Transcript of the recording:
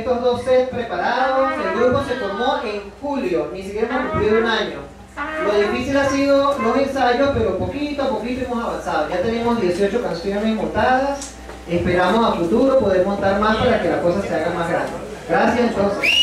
estos dos sets preparados, el grupo se formó en julio, ni siquiera hemos cumplido un año. Lo difícil ha sido los ensayos, pero poquito a poquito hemos avanzado. Ya tenemos 18 canciones montadas, esperamos a futuro poder montar más para que la cosa se haga más grande. Gracias entonces.